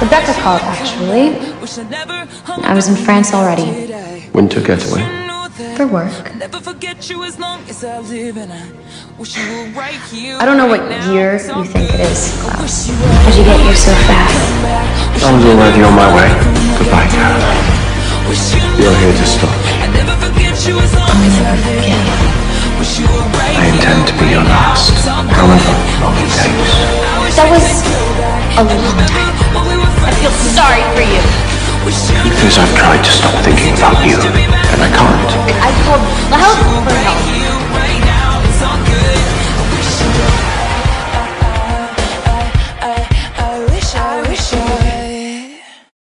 Rebekah called, actually. I was in France already. Winter getaway. For work. I don't know what year you think it is, Klaus. How'd you get here so fast? I was already on my way. Goodbye, Caroline. You're here to stop me. I'll never forget. I intend to be your last, however long it takes. That was a long time sorry for you. Because I've tried to stop thinking about you, and I can't. I called help